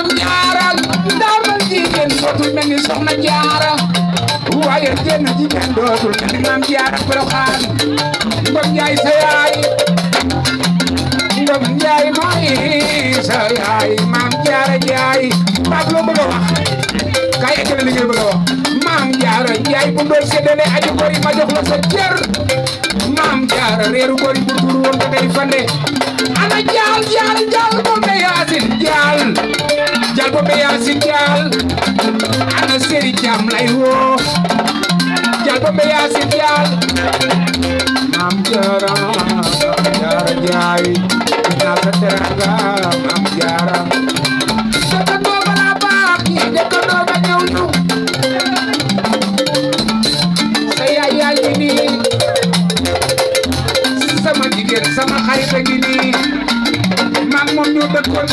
maam jaaral ndaamal jigéen dootul mel ni soxna jaara waaye jenn jigéen dootul mel ni maam jaara poroxaan ngom njaay sa yaay ngom njaay mooy sa yaay maam jaara njaay loo bëgg a li ngay bëgg a wax maam jaara njaay bu mbër séddale aji kori ma jox la sa cër maam jaara reeru kori bu tur woon ko day fande Kobe Yansi Dial ana Seri Jam lay woo Dial Kobe Yansi Dial Maam Jaara Jaara Jaay naa ko teranga Maam Jaara dëkkandoo ba laa baax yi dëkkandoo ba ñëw ñu sa yaay yaa ngi nii sama jigéen sama xarit a ngi nii maam moom ñu dëkkoon